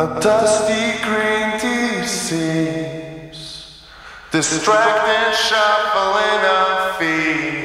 A dusty green tea seems distracted, shuffling of feet.